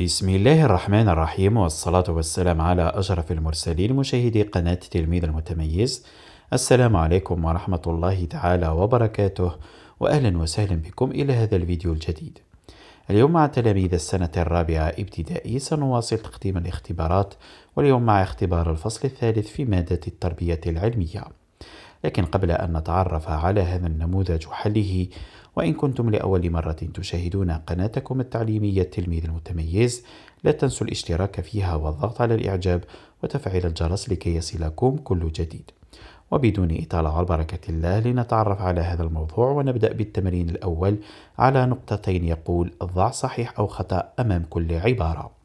بسم الله الرحمن الرحيم والصلاة والسلام على أشرف المرسلين مشاهدي قناة تلميذ المتميز. السلام عليكم ورحمة الله تعالى وبركاته وأهلا وسهلا بكم إلى هذا الفيديو الجديد. اليوم مع تلاميذ السنة الرابعة ابتدائي سنواصل تقديم الاختبارات واليوم مع اختبار الفصل الثالث في مادة التربية العلمية. لكن قبل أن نتعرف على هذا النموذج وحله وإن كنتم لأول مرة تشاهدون قناتكم التعليمية التلميذ المتميز لا تنسوا الاشتراك فيها والضغط على الإعجاب وتفعيل الجرس لكي يصلكم كل جديد. وبدون إطالة على بركة الله لنتعرف على هذا الموضوع ونبدأ بالتمرين الأول على نقطتين يقول ضع صحيح أو خطأ أمام كل عبارة.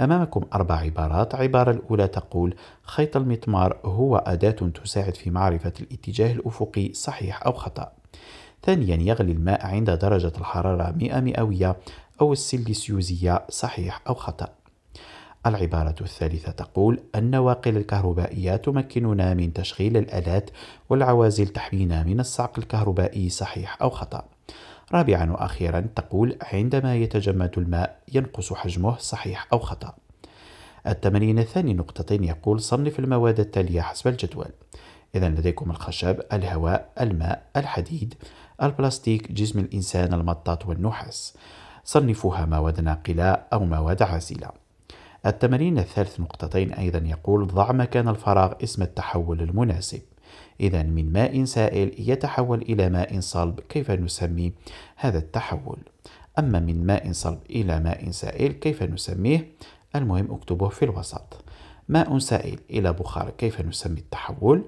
أمامكم أربع عبارات. عبارة الأولى تقول خيط المطمار هو أداة تساعد في معرفة الاتجاه الأفقي صحيح أو خطأ. ثانيا يغلي الماء عند درجة الحرارة 100 مئوية أو السلسيوزية صحيح أو خطأ. العبارة الثالثة تقول النواقل الكهربائية تمكننا من تشغيل الآلات والعوازل تحمينا من الصعق الكهربائي صحيح أو خطأ. رابعا وأخيرا تقول عندما يتجمد الماء ينقص حجمه صحيح أو خطأ. التمرين الثاني نقطتين يقول صنف المواد التالية حسب الجدول. إذا لديكم الخشب الهواء الماء الحديد البلاستيك جسم الإنسان المطاط والنحاس. صنفوها مواد ناقلة أو مواد عازلة. التمرين الثالث نقطتين أيضا يقول ضع مكان الفراغ اسم التحول المناسب. إذا من ماء سائل يتحول إلى ماء صلب كيف نسمي هذا التحول. أما من ماء صلب إلى ماء سائل كيف نسميه؟ المهم اكتبه في الوسط. ماء سائل إلى بخار كيف نسمي التحول؟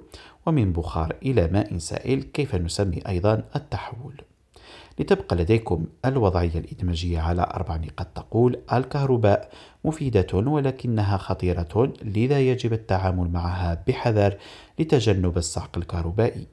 ومن بخار إلى ماء سائل كيف نسمي أيضا التحول؟ لتبقى لديكم الوضعية الإدماجية على أربع نقاط تقول الكهرباء مفيدة ولكنها خطيرة لذا يجب التعامل معها بحذر لتجنب الصعق الكهربائي.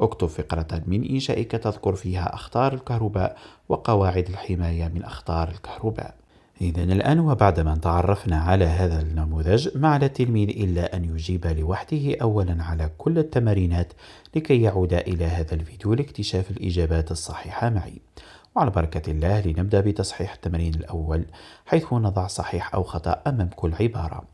اكتب فقرة من إنشائك تذكر فيها أخطار الكهرباء وقواعد الحماية من أخطار الكهرباء. إذا الآن وبعد ما تعرفنا على هذا النموذج ما على التلميذ إلا أن يجيب لوحده أولا على كل التمارينات لكي يعود إلى هذا الفيديو لاكتشاف الإجابات الصحيحة معي. وعلى بركة الله لنبدأ بتصحيح التمرين الأول حيث نضع صحيح أو خطأ أمام كل عبارة.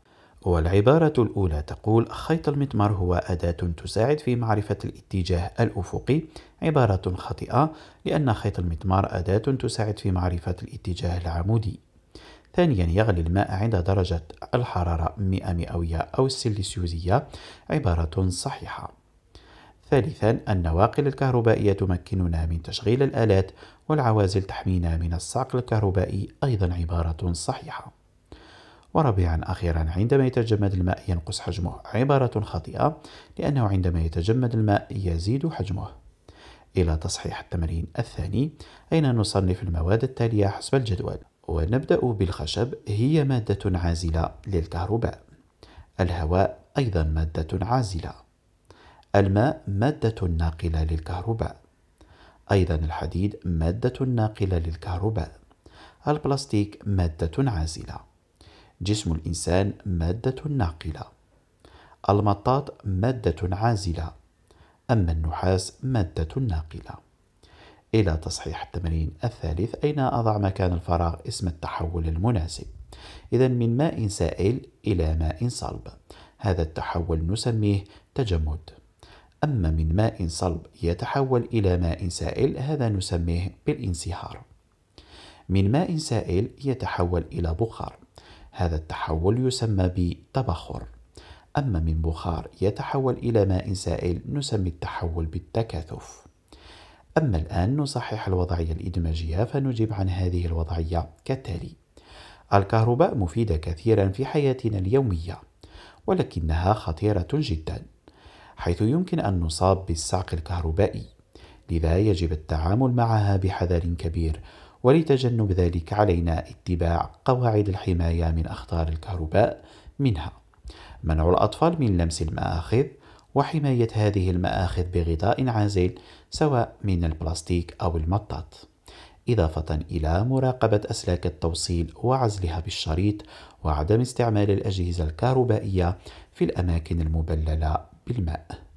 والعبارة الأولى تقول خيط المطمار هو أداة تساعد في معرفة الاتجاه الأفقي. عبارة خاطئة لأن خيط المطمار أداة تساعد في معرفة الاتجاه العمودي. ثانيا يغلي الماء عند درجة الحرارة 100 مئوية أو السلسيوزية عبارة صحيحة. ثالثا النواقل الكهربائية تمكننا من تشغيل الآلات والعوازل تحمينا من الصعق الكهربائي أيضا عبارة صحيحة. ورابعا أخيرا عندما يتجمد الماء ينقص حجمه عبارة خاطئة لأنه عندما يتجمد الماء يزيد حجمه. إلى تصحيح التمرين الثاني أين نصنف المواد التالية حسب الجدول؟ ونبدأ بالخشب هي مادة عازلة للكهرباء. الهواء أيضا مادة عازلة. الماء مادة ناقلة للكهرباء. أيضا الحديد مادة ناقلة للكهرباء. البلاستيك مادة عازلة. جسم الإنسان مادة ناقلة. المطاط مادة عازلة. أما النحاس مادة ناقلة. إلى تصحيح التمرين الثالث أين أضع مكان الفراغ؟ اسم التحول المناسب. إذا من ماء سائل إلى ماء صلب. هذا التحول نسميه تجمد. أما من ماء صلب يتحول إلى ماء سائل هذا نسميه بالانصهار. من ماء سائل يتحول إلى بخار. هذا التحول يسمى بتبخر. أما من بخار يتحول إلى ماء سائل نسمي التحول بالتكاثف. أما الآن نصحح الوضعية الإدماجية فنجيب عن هذه الوضعية. كالتالي الكهرباء مفيدة كثيرا في حياتنا اليومية ولكنها خطيرة جدا حيث يمكن أن نصاب بالصعق الكهربائي. لذا يجب التعامل معها بحذر كبير ولتجنب ذلك علينا اتباع قواعد الحماية من أخطار الكهرباء منها. منع الأطفال من لمس المآخذ وحماية هذه المآخذ بغطاء عازل سواء من البلاستيك أو المطاط. إضافة إلى مراقبة أسلاك التوصيل وعزلها بالشريط وعدم استعمال الأجهزة الكهربائية في الأماكن المبللة بالماء.